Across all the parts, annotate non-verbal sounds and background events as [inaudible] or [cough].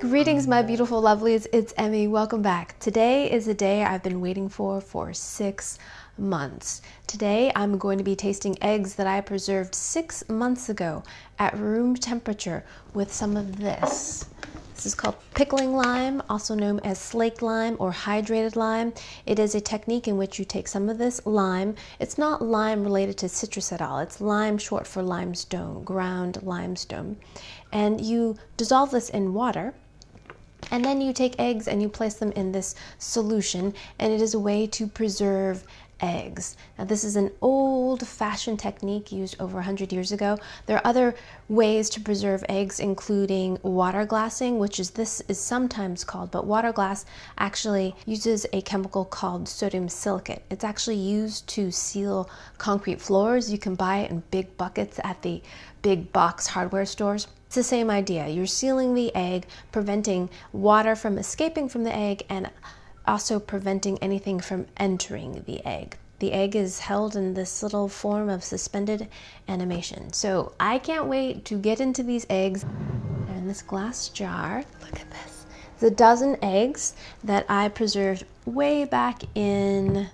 Greetings, my beautiful lovelies. It's Emmy. Welcome back. Today is a day I've been waiting for for six months. Today I'm going to be tasting eggs that I preserved six months ago at room temperature with some of this. This is called pickling lime, also known as slaked lime or hydrated lime. It is a technique in which you take some of this lime. It's not lime related to citrus at all. It's lime short for limestone, ground limestone. And you dissolve this in water and then you take eggs and you place them in this solution, and it is a way to preserve eggs. Now, this is an old fashioned technique used over 100 years ago. There are other ways to preserve eggs, including water glassing, which is this is sometimes called, but water glass actually uses a chemical called sodium silicate. It's actually used to seal concrete floors. You can buy it in big buckets at the big box hardware stores. It's the same idea. You're sealing the egg, preventing water from escaping from the egg, and also preventing anything from entering the egg. The egg is held in this little form of suspended animation. So I can't wait to get into these eggs. They're in this glass jar. Look at this. A dozen eggs that I preserved way back in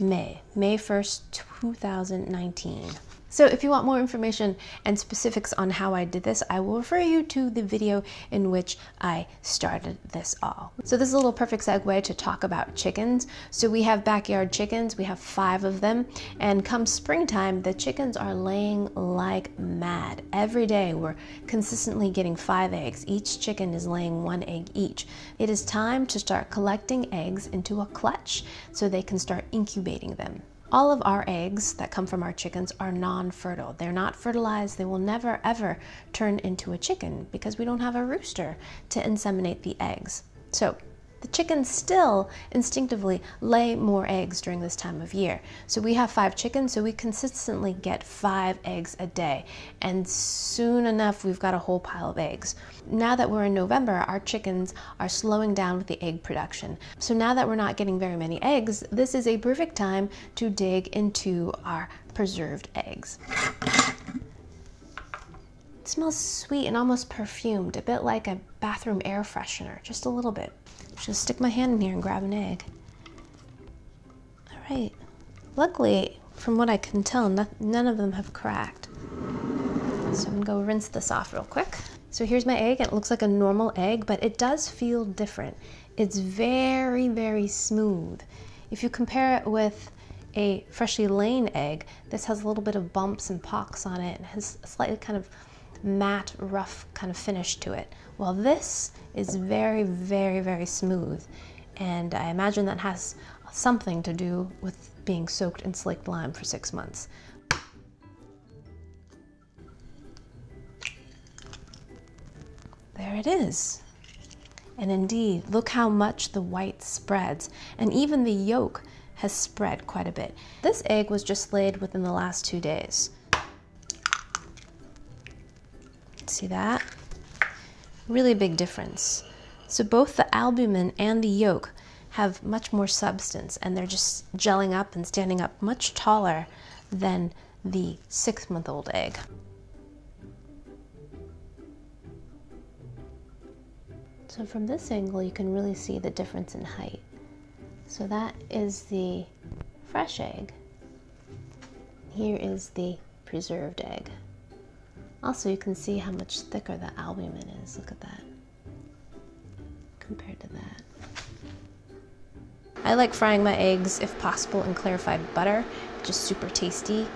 May, May 1st, 2019. So if you want more information and specifics on how I did this, I will refer you to the video in which I started this all. So this is a little perfect segue to talk about chickens. So we have backyard chickens, we have five of them, and come springtime, the chickens are laying like mad. Every day we're consistently getting five eggs. Each chicken is laying one egg each. It is time to start collecting eggs into a clutch so they can start incubating them. All of our eggs that come from our chickens are non-fertile. They're not fertilized. They will never ever turn into a chicken because we don't have a rooster to inseminate the eggs. So the chickens still instinctively lay more eggs during this time of year. So we have five chickens, so we consistently get five eggs a day. And soon enough, we've got a whole pile of eggs. Now that we're in November, our chickens are slowing down with the egg production. So now that we're not getting very many eggs, this is a perfect time to dig into our preserved eggs. It smells sweet and almost perfumed, a bit like a bathroom air freshener, just a little bit. Just stick my hand in here and grab an egg. All right. Luckily, from what I can tell, none of them have cracked. So I'm gonna go rinse this off real quick. So here's my egg. It looks like a normal egg, but it does feel different. It's very, very smooth. If you compare it with a freshly laid egg, this has a little bit of bumps and pocks on it and has slightly kind of matte, rough kind of finish to it. Well, this is very, very, very smooth. And I imagine that has something to do with being soaked in slaked lime for six months. There it is. And indeed, look how much the white spreads, and even the yolk has spread quite a bit. This egg was just laid within the last two days. See that? Really big difference. So both the albumin and the yolk have much more substance and they're just gelling up and standing up much taller than the six month old egg. So from this angle, you can really see the difference in height. So that is the fresh egg. Here is the preserved egg. Also, you can see how much thicker the albumin is. Look at that compared to that. I like frying my eggs, if possible, in clarified butter. Just super tasty.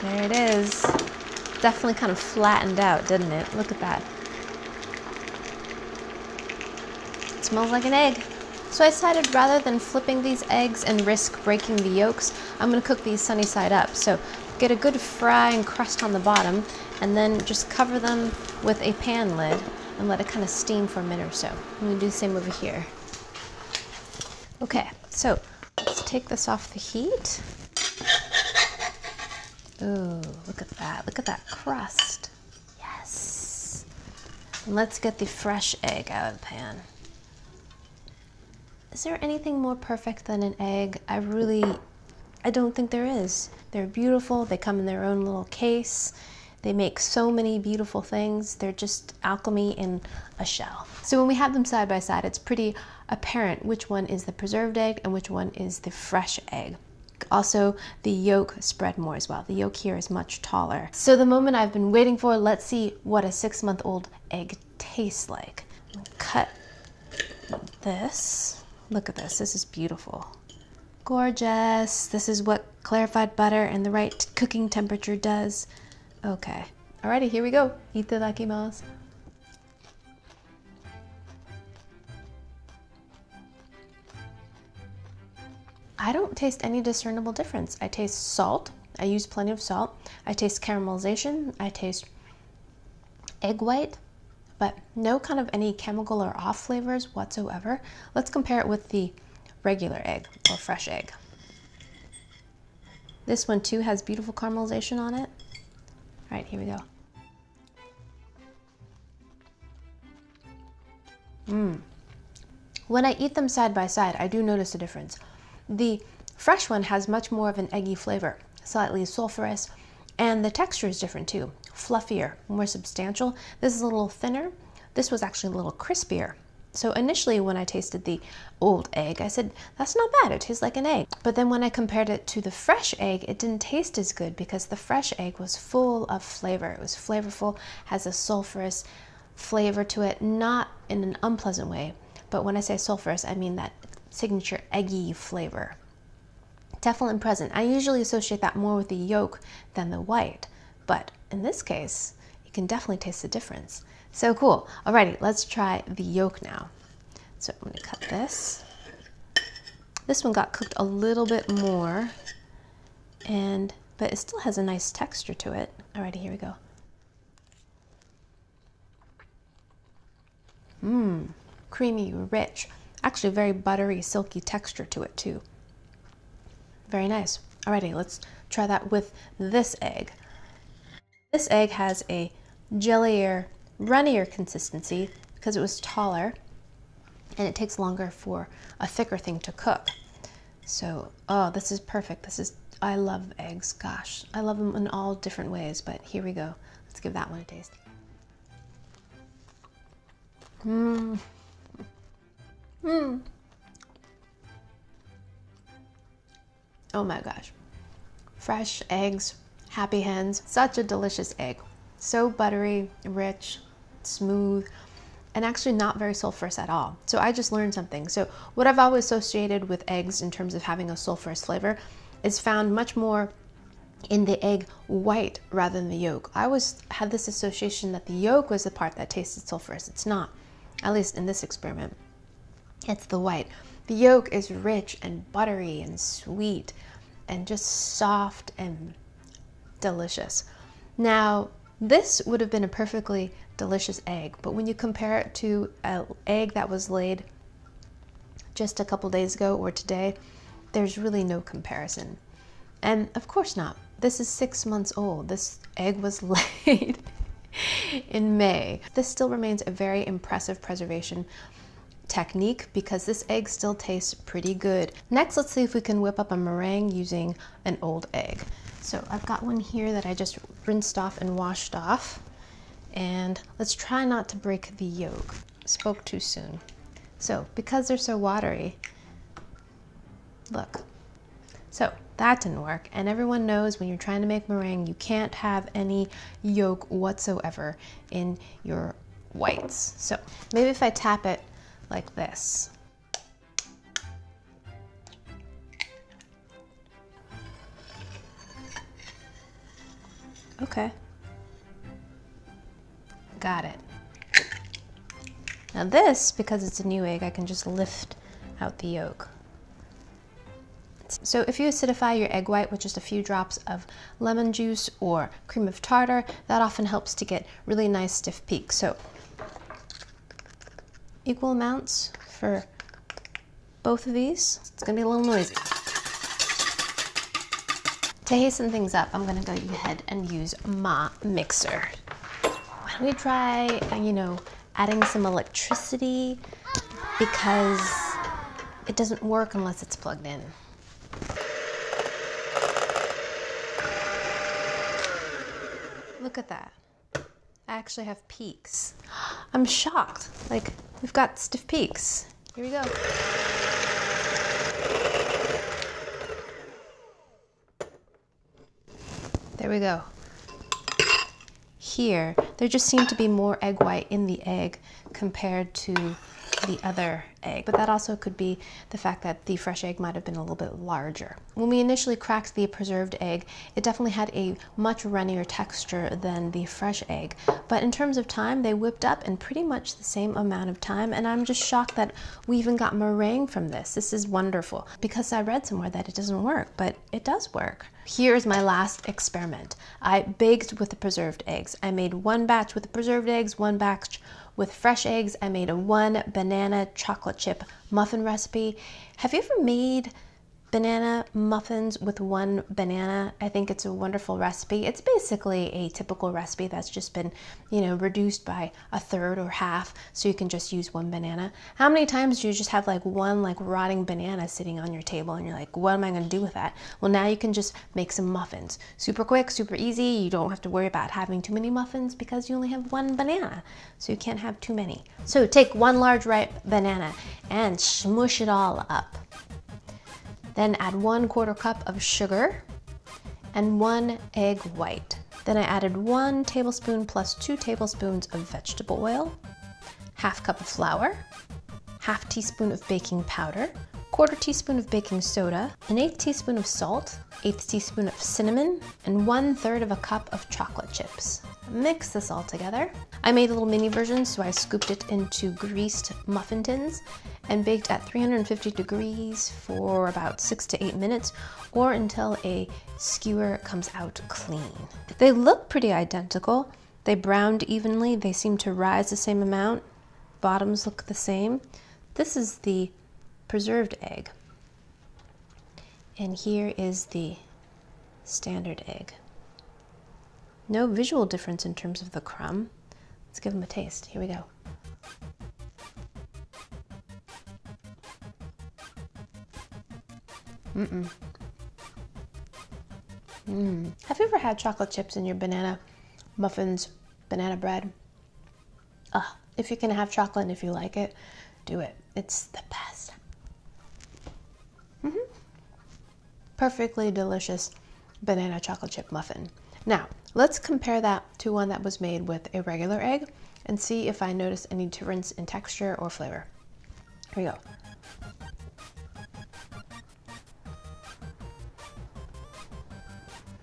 There it is. Definitely kind of flattened out, didn't it? Look at that. It smells like an egg. So I decided rather than flipping these eggs and risk breaking the yolks, I'm gonna cook these sunny side up. So get a good fry and crust on the bottom and then just cover them with a pan lid and let it kind of steam for a minute or so. I'm gonna do the same over here. Okay, so let's take this off the heat. Ooh, look at that, look at that crust. Yes. And let's get the fresh egg out of the pan. Is there anything more perfect than an egg? I really, I don't think there is. They're beautiful. They come in their own little case. They make so many beautiful things. They're just alchemy in a shell. So when we have them side by side, it's pretty apparent which one is the preserved egg and which one is the fresh egg. Also, the yolk spread more as well. The yolk here is much taller. So the moment I've been waiting for, let's see what a six month old egg tastes like. Cut this. Look at this, this is beautiful. Gorgeous. This is what clarified butter and the right cooking temperature does. Okay. Alrighty, here we go. Itadakimasu. I don't taste any discernible difference. I taste salt. I use plenty of salt. I taste caramelization. I taste egg white, but no kind of any chemical or off flavors whatsoever. Let's compare it with the regular egg or fresh egg. This one too has beautiful caramelization on it. All right, here we go. Mmm. When I eat them side by side, I do notice a difference. The fresh one has much more of an eggy flavor, slightly sulfurous, and the texture is different too. Fluffier, more substantial. This is a little thinner. This was actually a little crispier. So initially when I tasted the old egg, I said, that's not bad, it tastes like an egg. But then when I compared it to the fresh egg, it didn't taste as good because the fresh egg was full of flavor. It was flavorful, has a sulfurous flavor to it, not in an unpleasant way. But when I say sulfurous, I mean that signature eggy flavor. Definitely present. I usually associate that more with the yolk than the white, but in this case, you can definitely taste the difference. So cool. Alrighty, let's try the yolk now. So I'm gonna cut this. This one got cooked a little bit more, and but it still has a nice texture to it. Alrighty, here we go. Mmm, creamy, rich. Actually, very buttery, silky texture to it too. Very nice. Alrighty, let's try that with this egg. This egg has a jellier, runnier consistency because it was taller and it takes longer for a thicker thing to cook. So, oh, this is perfect. This is, I love eggs. Gosh, I love them in all different ways, but here we go. Let's give that one a taste. Mmm. Hmm. Oh my gosh. Fresh eggs, happy hens, such a delicious egg. So buttery, rich, smooth, and actually not very sulfurous at all. So I just learned something. So what I've always associated with eggs in terms of having a sulfurous flavor is found much more in the egg white rather than the yolk. I always had this association that the yolk was the part that tasted sulfurous. It's not, at least in this experiment. It's the white. The yolk is rich and buttery and sweet and just soft and delicious. Now, this would have been a perfectly delicious egg, but when you compare it to an egg that was laid just a couple days ago or today, there's really no comparison. And of course not. This is six months old. This egg was [laughs] laid in May. This still remains a very impressive preservation technique because this egg still tastes pretty good. Next, let's see if we can whip up a meringue using an old egg. So I've got one here that I just rinsed off and washed off. And let's try not to break the yolk. Spoke too soon. So because they're so watery, look. So that didn't work. And everyone knows when you're trying to make meringue, you can't have any yolk whatsoever in your whites. So maybe if I tap it like this. Okay. Got it. Now this, because it's a new egg, I can just lift out the yolk. So if you acidify your egg white with just a few drops of lemon juice or cream of tartar, that often helps to get really nice stiff peaks. So equal amounts for both of these. It's gonna be a little noisy. To hasten things up, I'm gonna go ahead and use my mixer. Why don't we try, you know, adding some electricity because it doesn't work unless it's plugged in. Look at that. I actually have peaks. [gasps] I'm shocked. Like, we've got stiff peaks. Here we go. There we go. Here, there just seemed to be more egg white in the egg compared to the other egg, but that also could be the fact that the fresh egg might have been a little bit larger. When we initially cracked the preserved egg, it definitely had a much runnier texture than the fresh egg, but in terms of time, they whipped up in pretty much the same amount of time, and I'm just shocked that we even got meringue from this. This is wonderful, because I read somewhere that it doesn't work, but it does work. Here's my last experiment. I baked with the preserved eggs. I made one batch with the preserved eggs, one batch with fresh eggs. I made a one banana chocolate chip muffin recipe. Have you ever made banana muffins with one banana. I think it's a wonderful recipe. It's basically a typical recipe that's just been, you know, reduced by a third or half so you can just use one banana. How many times do you just have like one like rotting banana sitting on your table and you're like, what am I going to do with that? Well, now you can just make some muffins. Super quick, super easy. You don't have to worry about having too many muffins because you only have one banana. So you can't have too many. So take one large ripe banana and smush it all up. Then add one quarter cup of sugar and one egg white. Then I added one tablespoon plus two tablespoons of vegetable oil, half cup of flour, half teaspoon of baking powder, quarter teaspoon of baking soda, an eighth teaspoon of salt, eighth teaspoon of cinnamon, and one third of a cup of chocolate chips. Mix this all together. I made a little mini version, so I scooped it into greased muffin tins and baked at 350 degrees for about six to eight minutes or until a skewer comes out clean. They look pretty identical. They browned evenly. They seem to rise the same amount. Bottoms look the same. This is the preserved egg. And here is the standard egg. No visual difference in terms of the crumb. Let's give them a taste. Here we go. Mm-mm. Mm. Have you ever had chocolate chips in your banana muffins, banana bread? Ugh, if you can have chocolate and if you like it, do it. It's the best. Mm -hmm. Perfectly delicious banana chocolate chip muffin. Now, let's compare that to one that was made with a regular egg and see if I notice any difference in texture or flavor. Here we go.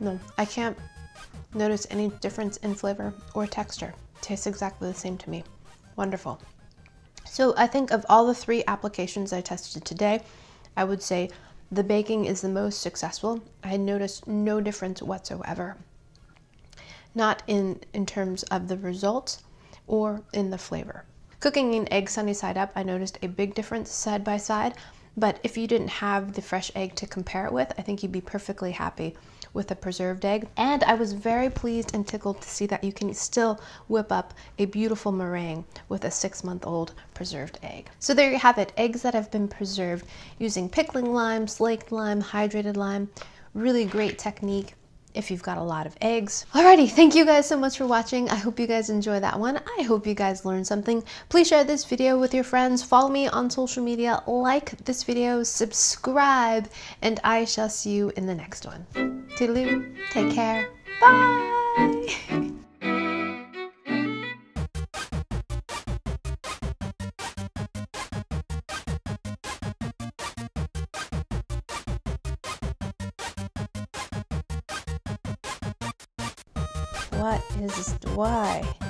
No, I can't notice any difference in flavor or texture. tastes exactly the same to me. Wonderful. So I think of all the three applications I tested today, I would say the baking is the most successful. I noticed no difference whatsoever. Not in, in terms of the results or in the flavor. Cooking an egg sunny side up, I noticed a big difference side by side, but if you didn't have the fresh egg to compare it with, I think you'd be perfectly happy with a preserved egg. And I was very pleased and tickled to see that you can still whip up a beautiful meringue with a six month old preserved egg. So there you have it, eggs that have been preserved using pickling lime, slaked lime, hydrated lime. Really great technique if you've got a lot of eggs. Alrighty, thank you guys so much for watching. I hope you guys enjoy that one. I hope you guys learned something. Please share this video with your friends. Follow me on social media, like this video, subscribe, and I shall see you in the next one. Toodaloo, take care, bye! [laughs] What is why?